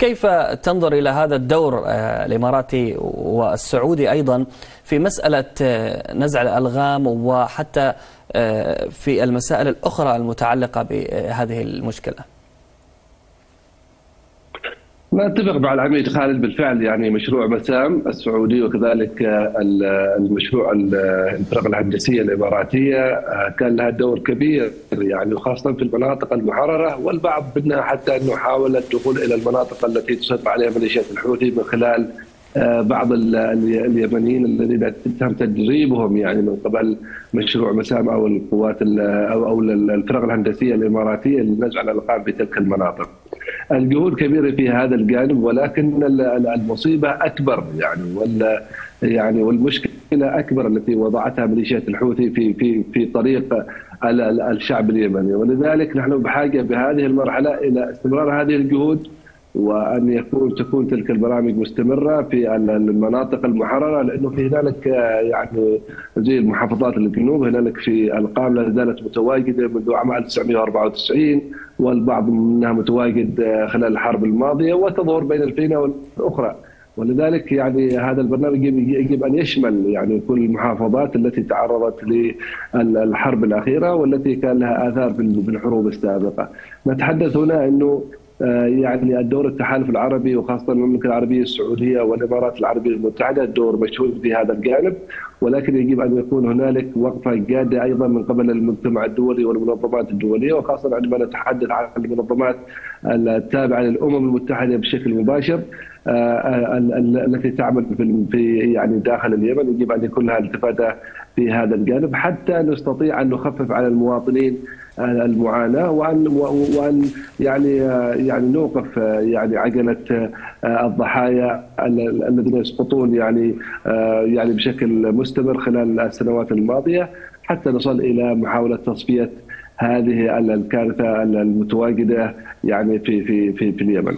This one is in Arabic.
كيف تنظر إلى هذا الدور الإماراتي والسعودي أيضا في مسألة نزع الألغام وحتى في المسائل الأخرى المتعلقة بهذه المشكلة؟ ما أتفق مع العميد خالد بالفعل يعني مشروع مسام السعودي وكذلك المشروع الفرق الهندسية الإماراتية كان لها دور كبير يعني وخاصه في المناطق المحررة والبعض منها حتى إنه حاول الدخول إلى المناطق التي تسيطر عليها ميليشيات الحوثي من خلال بعض اليمنيين الذين تم تدريبهم يعني من قبل مشروع مسام أو القوات أو الفرق الهندسية الإماراتية لنزع الألقاب في تلك المناطق. الجهود كبيرة في هذا الجانب ولكن المصيبة أكبر يعني ولا يعني والمشكلة أكبر التي وضعتها ميليشيات الحوثي في في في طريق الشعب اليمني. ولذلك نحن بحاجة بهذه المرحلة إلى استمرار هذه الجهود وأن يكون تكون تلك البرامج مستمرة في المناطق المحررة لأنه في هنالك يعني زي المحافظات الجنوب هنالك في ألقام لا زالت متواجدة منذ عام 1994 والبعض منها متواجد خلال الحرب الماضية وتظهر بين الفينة والأخرى ولذلك يعني هذا البرنامج يجب أن يشمل يعني كل المحافظات التي تعرضت للحرب الأخيرة والتي كان لها آثار في الحروب السابقة. نتحدث هنا إنه يعني الدور التحالف العربي وخاصة المملكة العربية السعودية والإمارات العربية المتحدة الدور مشهود في هذا الجانب ولكن يجب أن يكون هنالك وقفه جاده أيضا من قبل المجتمع الدولي والمنظمات الدولية وخاصة عندما نتحدث عن المنظمات التابعة للأمم المتحدة بشكل مباشر التي تعمل في يعني داخل اليمن يجب أن يكون لها التفاتة في هذا الجانب حتى نستطيع أن نخفف على المواطنين المعاناة وان وأن يعني يعني نوقف يعني عجلة الضحايا الذين يسقطون يعني يعني بشكل مستمر خلال السنوات الماضية حتى نصل إلى محاولة تصفية هذه الكارثة المتواجدة يعني في في في, في اليمن.